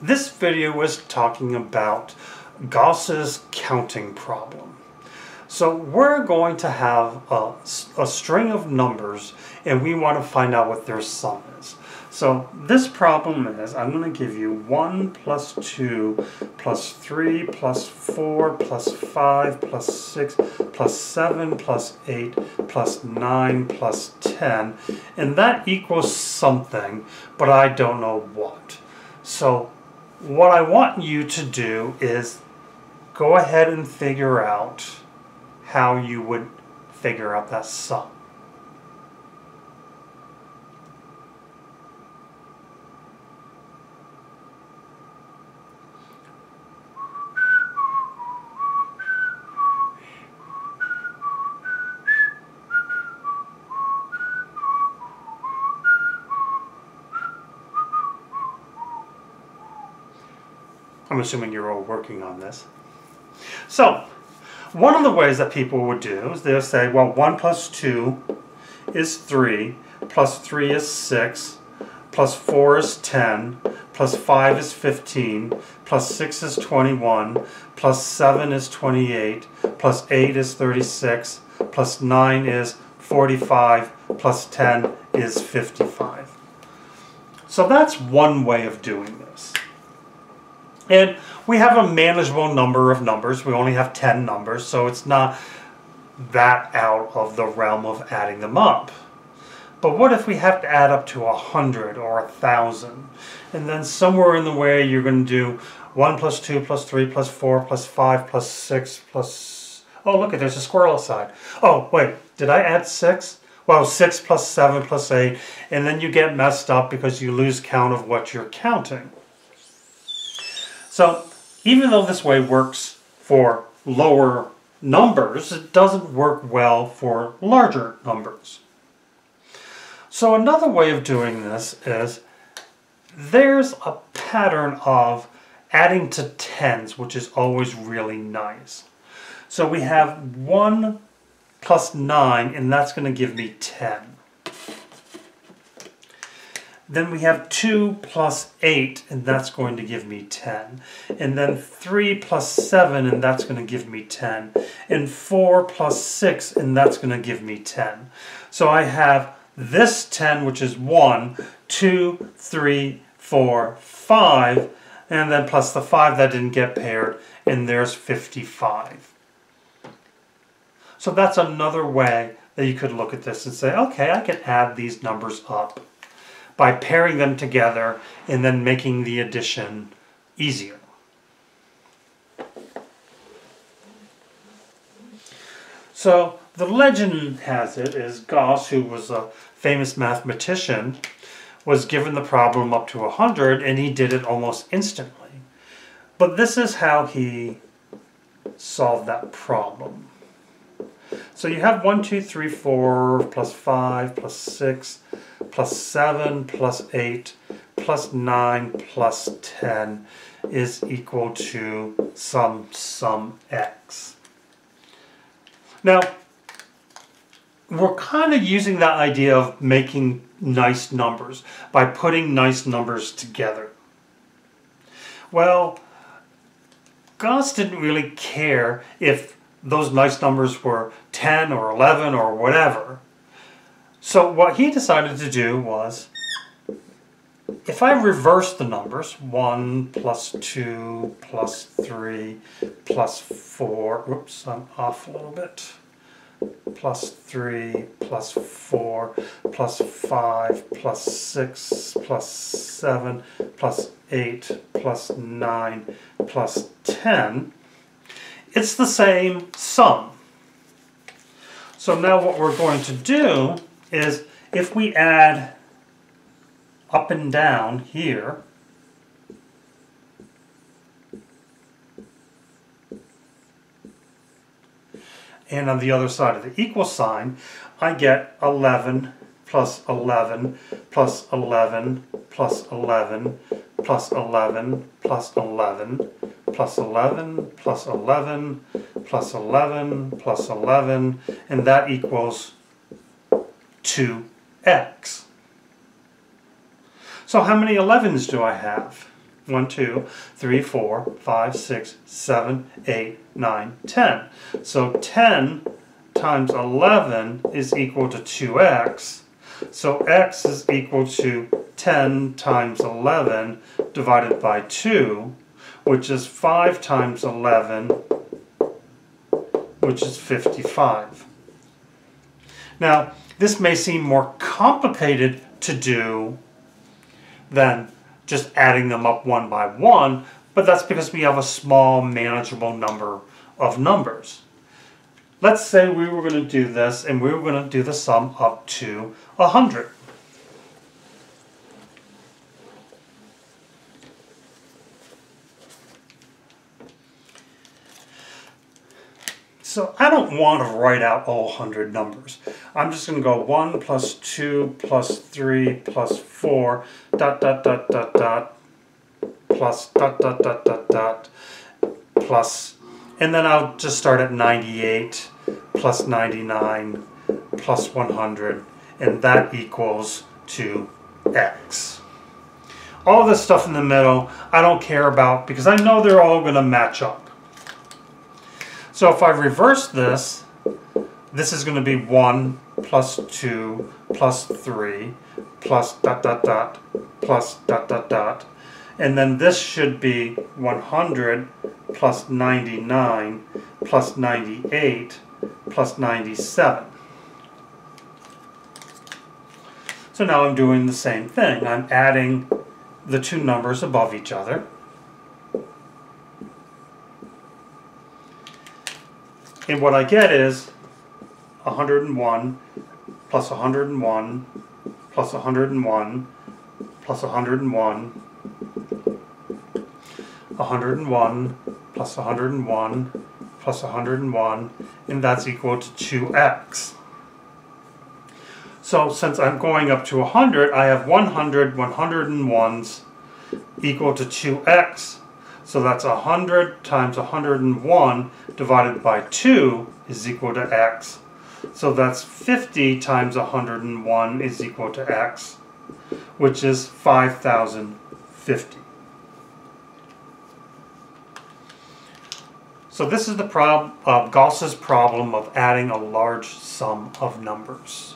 This video is talking about Gauss's counting problem. So we're going to have a, a, string of numbers and we want to find out what their sum is. So this problem is, I'm going to give you 1 plus 2 plus 3 plus 4 plus 5 plus 6 plus 7 plus 8 plus 9 plus 10 and that equals something but I don't know what. So what I want you to do is go ahead and figure out how you would figure out that sum. I'm assuming you're all working on this. So, one of the ways that people would do is they'll say, well, 1 plus 2 is 3, plus 3 is 6, plus 4 is 10, plus 5 is 15, plus 6 is 21, plus 7 is 28, plus 8 is 36, plus 9 is 45, plus 10 is 55. So that's one way of doing this. And we have a manageable number of numbers. We only have 10 numbers, so it's not that out of the realm of adding them up. But what if we have to add up to a 100 or a 1,000? And then somewhere in the way you're going to do 1 plus 2 plus 3 plus 4 plus 5 plus 6 plus... Oh, look, at there's a squirrel outside. Oh, wait, did I add 6? Well, 6 plus 7 plus 8, and then you get messed up because you lose count of what you're counting. So even though this way works for lower numbers, it doesn't work well for larger numbers. So another way of doing this is there's a pattern of adding to tens, which is always really nice. So we have 1 plus 9, and that's going to give me 10. Then we have 2 plus 8, and that's going to give me 10. And then 3 plus 7, and that's going to give me 10. And 4 plus 6, and that's going to give me 10. So I have this 10, which is 1, 2, 3, 4, 5, and then plus the 5 that didn't get paired, and there's 55. So that's another way that you could look at this and say, okay, I can add these numbers up by pairing them together and then making the addition easier. So the legend has it is Gauss, who was a famous mathematician, was given the problem up to 100 and he did it almost instantly. But this is how he solved that problem. So you have 1, 2, 3, 4, plus 5, plus 6, plus 7 plus 8 plus 9 plus 10 is equal to some sum x. Now, we're kind of using that idea of making nice numbers by putting nice numbers together. Well, Gauss didn't really care if those nice numbers were 10 or 11 or whatever. So what he decided to do was, if I reverse the numbers, 1 plus 2 plus 3 plus 4, whoops, I'm off a little bit, plus 3 plus 4 plus 5 plus 6 plus 7 plus 8 plus 9 plus 10, it's the same sum. So now what we're going to do is if we add up and down here, and on the other side of the equal sign, I get 11 plus 11 plus 11 plus 11 plus 11 plus 11 plus 11 plus 11 plus 11 plus 11 and that equals 2x. So how many 11s do I have? 1, 2, 3, 4, 5, 6, 7, 8, 9, 10. So 10 times 11 is equal to 2x. So x is equal to 10 times 11 divided by 2, which is 5 times 11, which is 55. Now, this may seem more complicated to do than just adding them up one by one, but that's because we have a small manageable number of numbers. Let's say we were going to do this and we were going to do the sum up to 100. So I don't want to write out all 100 numbers. I'm just going to go 1 plus 2 plus 3 plus 4 dot dot dot dot dot plus dot dot dot dot dot plus and then I'll just start at 98 plus 99 plus 100 and that equals to x. All this stuff in the middle I don't care about because I know they're all going to match up. So if I reverse this, this is going to be 1 plus 2 plus 3 plus dot dot dot plus dot dot dot and then this should be 100 plus 99 plus 98 plus 97. So now I'm doing the same thing. I'm adding the two numbers above each other. And what I get is 101 plus 101 plus 101 plus 101 101 plus 101 plus 101, and that's equal to 2x. So since I'm going up to 100, I have 100 101s equal to 2x. So that's 100 times 101 divided by 2 is equal to x. So that's 50 times 101 is equal to x, which is 5,050. So this is the prob uh, Gauss's problem of adding a large sum of numbers.